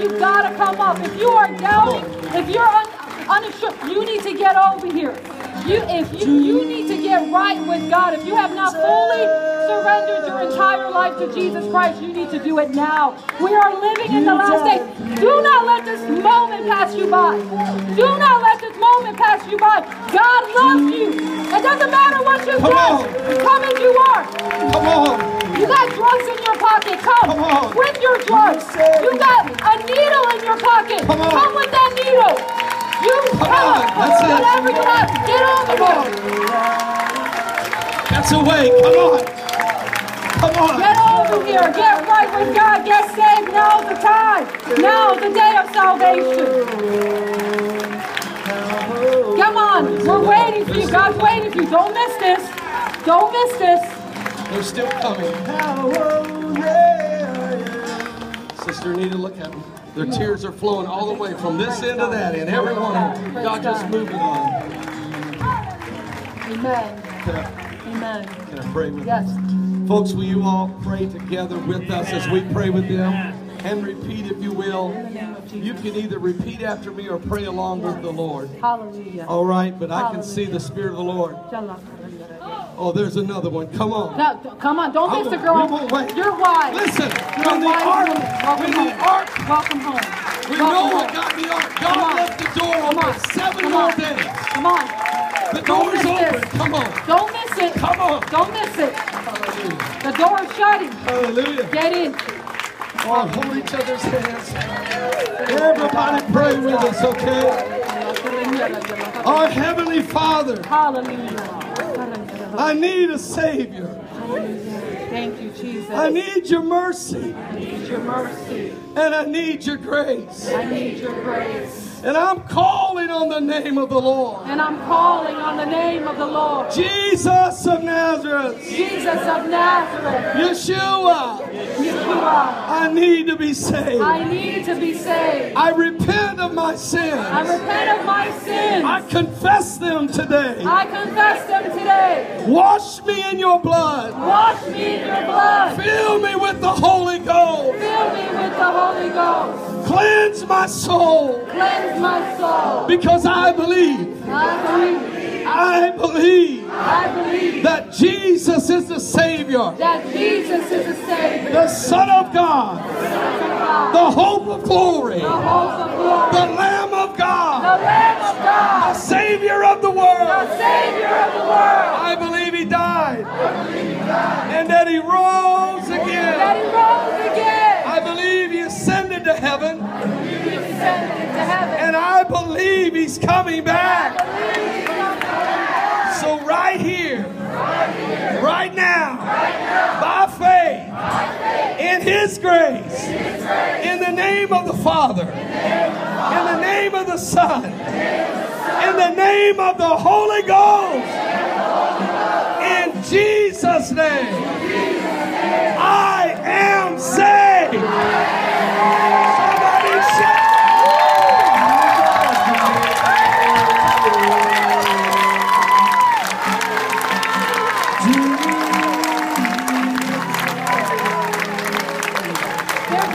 you gotta come up. If you are doubting, if you're un, unsure, you need to get over here. You, if you, you need to get right with God. If you have not fully surrendered your entire life to Jesus Christ, you need to do it now. We are living in the last days. Do not let this moment pass you by. Do not let this moment pass you by. God loves you. It doesn't matter what you've Come done. on. Come as you are. Come on. You got drugs in your pocket. Come, Come on. With your drugs. You got a needle in your pocket. Come on. with that needle. You come, on. That's it. Whatever you have, get over Come here. That's the way. Come on. Come on. Get over here. Get right with God. Get saved. Now's the time. Now's the day of salvation. Come on. We're waiting for you. God's waiting for you. Don't miss this. Don't miss this. They're still coming. Sister Anita, look at them. Their tears are flowing all the way from this end to that end. Every one of them. God just moving on. Amen. Can I, Amen. can I pray with? Yes. Folks, will you all pray together with us as we pray with them? And repeat, if you will. You can either repeat after me or pray along with the Lord. Hallelujah. All right, but I can see the Spirit of the Lord. Oh, there's another one. Come on. No, come on, don't miss the girl. we won't wait. You're wise. Listen, You're when the ark, when home. the ark, Welcome home. we Welcome know home. what got the ark. Come God on. left the door Come open on. seven Come more on. days. Come on. The Don't door's open. this. Come on. Don't miss it. Come on. Don't miss it. Hallelujah. The door is shutting. Hallelujah. Get in. Oh, hold each other's hands. Everybody pray with us, okay? Our Heavenly Father, Hallelujah. I need a Savior. Thank you, Jesus. I need your mercy I need your mercy. and I need your grace. I need your grace. And I'm calling on the name of the Lord. And I'm calling on the name of the Lord. Jesus of Nazareth. Jesus of Nazareth. Yeshua. Yeshua. I need to be saved. I need to be saved. I repent of my sins. I repent of my sins. I confess them today. I confess them today. Wash me in your blood. Wash me in your blood. Fill me with the Holy Ghost. Fill me with the Holy Ghost. Cleanse my soul Cleanse my soul. because I believe, I believe. I believe I believe that Jesus is the Savior, that Jesus is the Savior. the Son of God, the hope of glory, The hope of glory. the Lamb of The God, Lamb of the Savior of the world. The Savior of the world. I believe He died and that He rose That again. He rose again. I believe He ascended to heaven He ascended into heaven. and I believe He's coming back. So right here, right now, by faith, in His grace, in the name of the Father, in the name of the Son, in the name of the Holy Ghost, in Jesus' name,